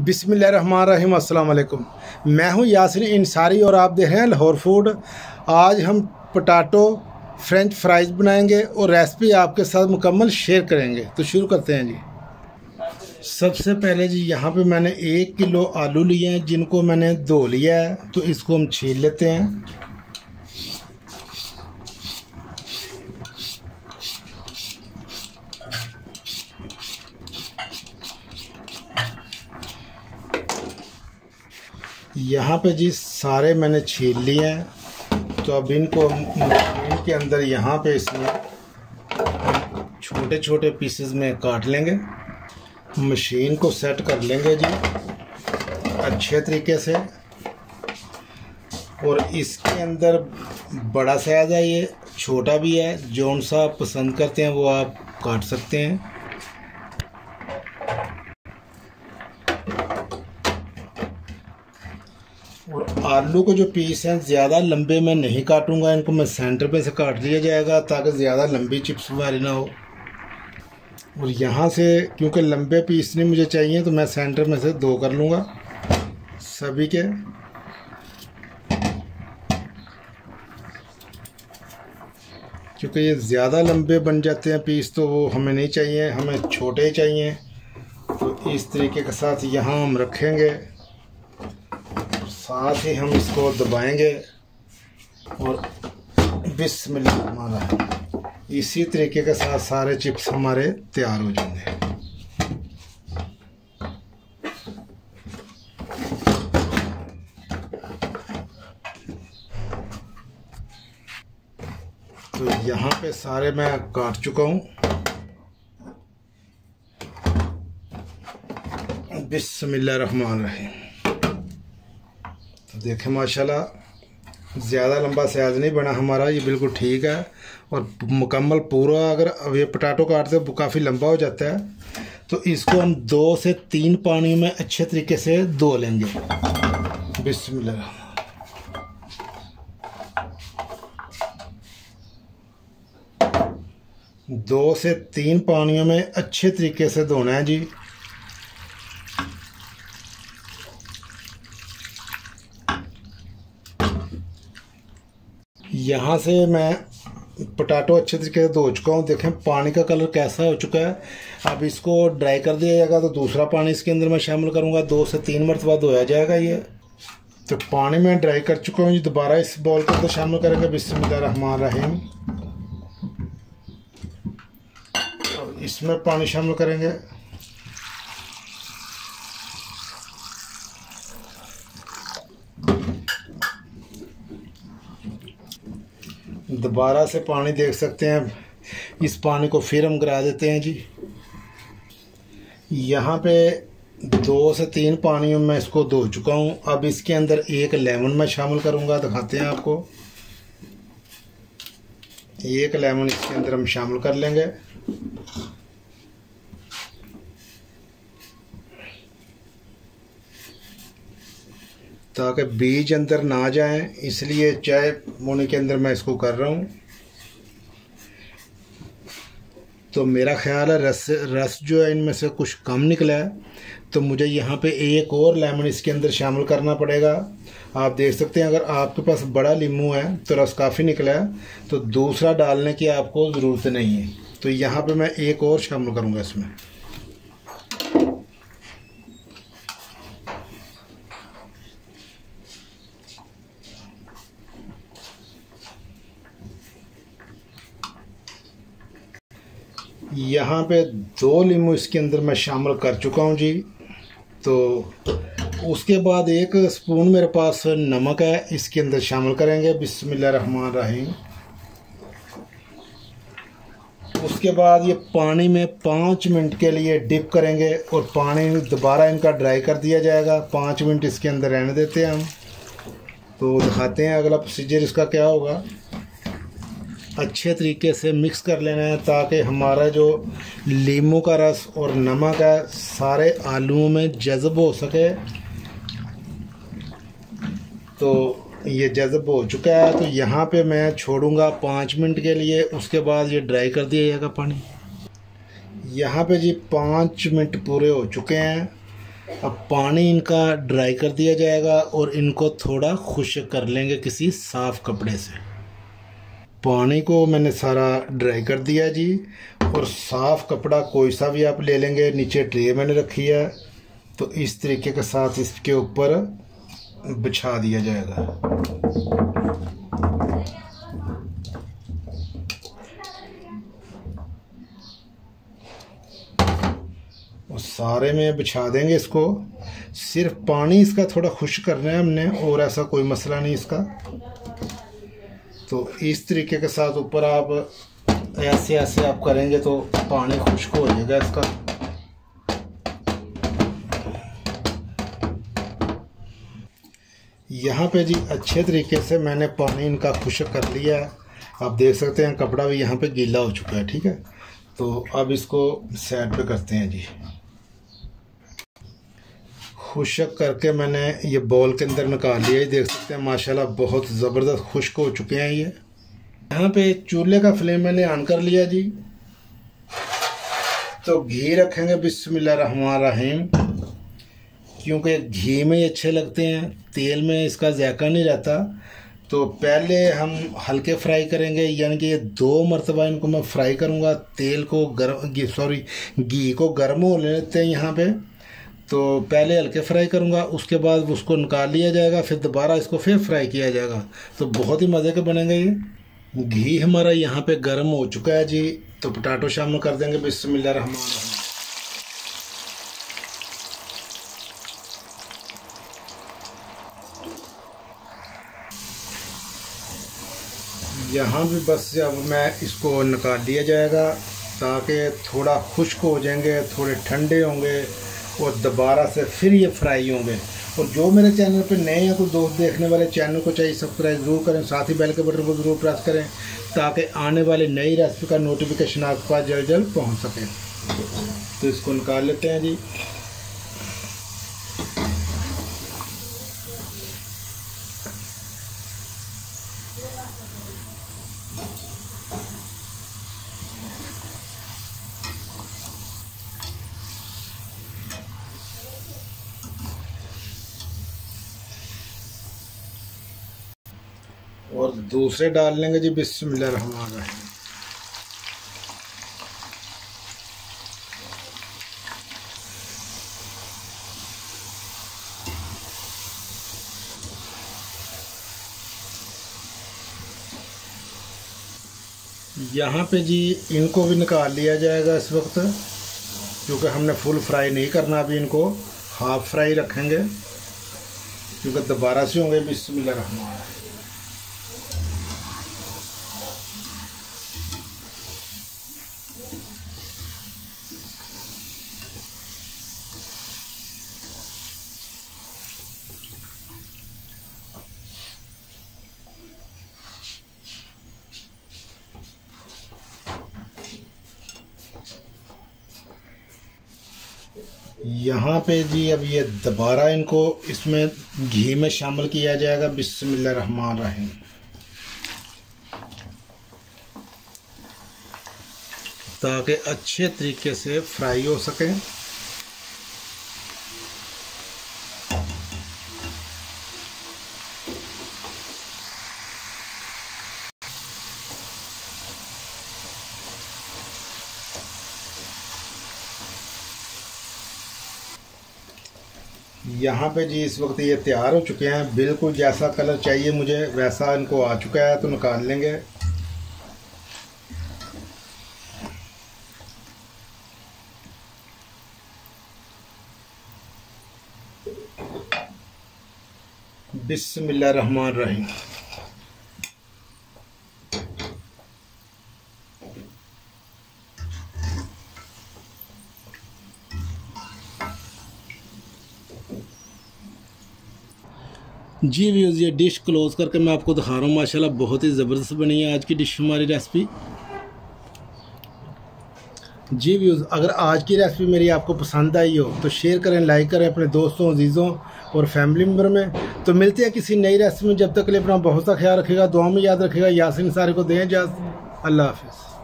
बिसमीम अस्सलाम वालेकुम मैं हूँ यासिर इंसारी और आप देख रहे हैं लाहौर फ़ूड। आज हम पटाटो, फ्रेंच फ्राइज़ बनाएँगे और रेसिपी आपके साथ मुकम्मल शेयर करेंगे। तो शुरू करते हैं जी। सबसे पहले जी, यहाँ पे मैंने एक किलो आलू लिए हैं, जिनको मैंने धो लिया है तो इसको हम छील लेते हैं। यहाँ पे जी सारे मैंने छील लिए हैं। तो अब इनको मशीन के अंदर यहाँ पे इसमें छोटे छोटे पीसेस में काट लेंगे। मशीन को सेट कर लेंगे जी अच्छे तरीके से। और इसके अंदर बड़ा साइज़ है ये, छोटा भी है। जौन सा पसंद करते हैं वो आप काट सकते हैं और आलू के जो पीस हैं, ज़्यादा लंबे मैं नहीं काटूँगा। इनको मैं सेंटर पे से काट लिया जाएगा ताकि ज़्यादा लंबी चिप्स वाली ना हो। और यहाँ से, क्योंकि लंबे पीस नहीं मुझे चाहिए तो मैं सेंटर में से दो कर लूँगा। सभी के। क्योंकि ये ज़्यादा लंबे बन जाते हैं पीस तो वो हमें नहीं चाहिए, हमें छोटे चाहिए। तो इस तरीके के साथ यहाँ हम रखेंगे। साथ ही हम इसको दबाएँगे और बिस्मिल्लाह इसी तरीके के साथ सारे चिप्स हमारे तैयार हो जाएँगे। तो यहाँ पे सारे मैं काट चुका हूँ। बिस्मिल्लाह रहमान रहीम। देखें, माशाल्लाह, ज़्यादा लंबा साइज़ नहीं बना हमारा, ये बिल्कुल ठीक है। और मुकम्मल पूरा अगर अब ये पटाटो काटते तो काफ़ी लंबा हो जाता है। तो इसको हम दो से तीन पानी में अच्छे तरीके से धो लेंगे। बिस्मिल्लाह। दो से तीन पानियों में अच्छे तरीके से धोना है जी। यहाँ से मैं पटाटो अच्छे तरीके से धो चुका हूँ। देखें, पानी का कलर कैसा हो चुका है। अब इसको ड्राई कर दिया जाएगा तो दूसरा पानी इसके अंदर मैं शामिल करूँगा। दो से तीन मरतबा धोया जाएगा ये। तो पानी में ड्राई कर चुका हूँ जी। दोबारा इस बॉल के अंदर शामिल करेंगे। बिस्मिल्लाह रहीम इसमें पानी शामिल करेंगे। दोबारा से पानी देख सकते हैं। इस पानी को फिर हम गिरा देते हैं जी। यहाँ पे दो से तीन पानियों में इसको धो चुका हूँ। अब इसके अंदर एक लेमन मैं शामिल करूँगा, दिखाते हैं आपको। एक लेमन इसके अंदर हम शामिल कर लेंगे। ताकि बीज अंदर ना जाए, इसलिए चाय मोने के अंदर मैं इसको कर रहा हूँ। तो मेरा ख्याल है रस रस जो है इनमें से कुछ कम निकला है। तो मुझे यहाँ पे एक और लेमन इसके अंदर शामिल करना पड़ेगा। आप देख सकते हैं, अगर आपके पास बड़ा लीमू है तो रस काफ़ी निकला है। तो दूसरा डालने की आपको ज़रूरत नहीं है। तो यहाँ पे मैं एक और शामिल करूँगा इसमें। यहाँ पे दो लीमू इसके अंदर मैं शामिल कर चुका हूँ जी। तो उसके बाद एक स्पून मेरे पास नमक है, इसके अंदर शामिल करेंगे। रहमान रहीम उसके बाद ये पानी में पाँच मिनट के लिए डिप करेंगे और पानी दोबारा इनका ड्राई कर दिया जाएगा। पाँच मिनट इसके अंदर रहने देते हैं हम। तो दिखाते हैं अगला प्रोसीजर इसका क्या होगा। अच्छे तरीके से मिक्स कर लेना है ताकि हमारा जो लीमू का रस और नमक है, सारे आलूओं में जज़ब हो सके। तो ये जज़ब हो चुका है तो यहाँ पे मैं छोड़ूँगा पाँच मिनट के लिए, उसके बाद ये ड्राई कर दिया जाएगा पानी। यहाँ पे जी पाँच मिनट पूरे हो चुके हैं। अब पानी इनका ड्राई कर दिया जाएगा और इनको थोड़ा खुश्क कर लेंगे किसी साफ़ कपड़े से। पानी को मैंने सारा ड्राई कर दिया जी, और साफ़ कपड़ा कोई सा भी आप ले लेंगे, नीचे ट्रे मैंने रखी है तो इस तरीके के साथ इसके ऊपर बिछा दिया जाएगा। और सारे में बिछा देंगे इसको। सिर्फ़ पानी इसका थोड़ा खुश करना है हमने, और ऐसा कोई मसला नहीं इसका। तो इस तरीके के साथ ऊपर आप ऐसे ऐसे आप करेंगे तो पानी खुश्क हो जाएगा इसका। यहाँ पे जी अच्छे तरीके से मैंने पानी इनका खुश्क कर लिया है। आप देख सकते हैं कपड़ा भी यहाँ पे गीला हो चुका है, ठीक है? तो अब इसको साइड पे करते हैं जी। खुशक करके मैंने ये बॉल के अंदर निकाल लिया देख सकते हैं, माशाल्लाह, बहुत ज़बरदस्त खुश्क हो चुके हैं ये। यहाँ पे चूल्हे का फ्लेम मैंने ऑन कर लिया जी। तो घी रखेंगे रहमान क्योंकि घी में ही अच्छे लगते हैं, तेल में इसका जायका नहीं रहता। तो पहले हम हल्के फ्राई करेंगे, यानी कि ये दो मरतबा इनको मैं फ्राई करूँगा। तेल को गर्म सॉरी घी को गर्म हो लेते हैं यहाँ पे। तो पहले हल्के फ्राई करूँगा, उसके बाद उसको निकाल लिया जाएगा, फिर दोबारा इसको फिर फ्राई किया जाएगा। तो बहुत ही मज़े के बनेंगे ये। घी हमारा यहाँ पे गर्म हो चुका है जी तो पोटाटो शामिल कर देंगे। रहमान यहाँ भी बस अब मैं इसको निकाल लिया जाएगा, ताकि थोड़ा खुश्क हो जाएँगे, थोड़े ठंडे होंगे। और दोबारा से फिर ये फ्राई होंगे। और जो मेरे चैनल पर नए हैं तो दोस्त देखने वाले चैनल को चाहिए सब्सक्राइब ज़रूर करें, साथ ही बेल के बटन को ज़रूर प्रेस करें, ताकि आने वाली नई रेसिपी का नोटिफिकेशन आपके पास जल्द जल्द पहुँच सके। तो इसको निकाल लेते हैं जी। और दूसरे डाल लेंगे जी, बिस्मिल्लाह रहमान रहीम। यहाँ पे जी इनको भी निकाल लिया जाएगा इस वक्त, क्योंकि हमने फुल फ्राई नहीं करना, अभी इनको हाफ़ फ्राई रखेंगे, क्योंकि दोबारा से होंगे, बिस्मिल्लाह रहमान यहाँ पे जी अब ये दोबारा इनको इसमें घी में शामिल किया जाएगा। बिस्मिल्लाह रहमान रहीम ताकि अच्छे तरीके से फ्राई हो सकें। यहाँ पे जी इस वक्त ये तैयार हो चुके हैं। बिल्कुल जैसा कलर चाहिए मुझे, वैसा इनको आ चुका है तो निकाल लेंगे। बिस्मिल्लाह रहमान रहीम। जी व्यूज़ ये डिश क्लोज़ करके मैं आपको दिखा रहा हूँ, माशाल्लाह बहुत ही ज़बरदस्त बनी है आज की डिश हमारी रेसिपी जी व्यूज़ अगर आज की रेसिपी मेरी आपको पसंद आई हो तो शेयर करें लाइक करें अपने दोस्तों, अजीज़ों और फैमिली मेंबर में। तो मिलते हैं किसी नई रेसिपी में, जब तक के लिए अपना बहुत सा ख्याल रखेगा दुआ में याद रखेगा, यासिन सारे को दें जा अल्लाह हाफिज़।